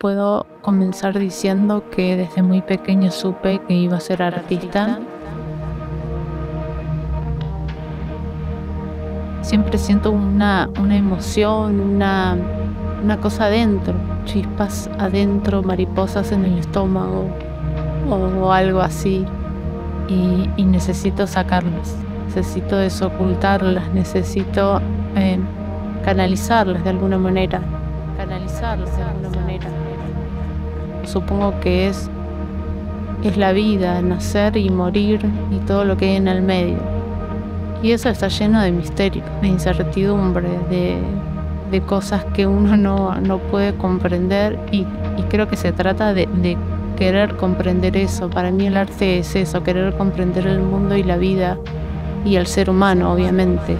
puedo comenzar diciendo que desde muy pequeño supe que iba a ser artista. Siempre siento una, una emoción, una, una cosa adentro, chispas adentro, mariposas en el estómago o, algo así. Y, necesito sacarlas, necesito desocultarlas, necesito eh, canalizarlas de alguna manera, de alguna manera. Supongo que es, es la vida, nacer y morir y todo lo que hay en el medio. Y eso está lleno de misterio, de incertidumbre, de, de cosas que uno no, no puede comprender y, y, creo que se trata de, de querer comprender eso. Para mí el arte es eso, querer comprender el mundo y la vida y el ser humano, obviamente.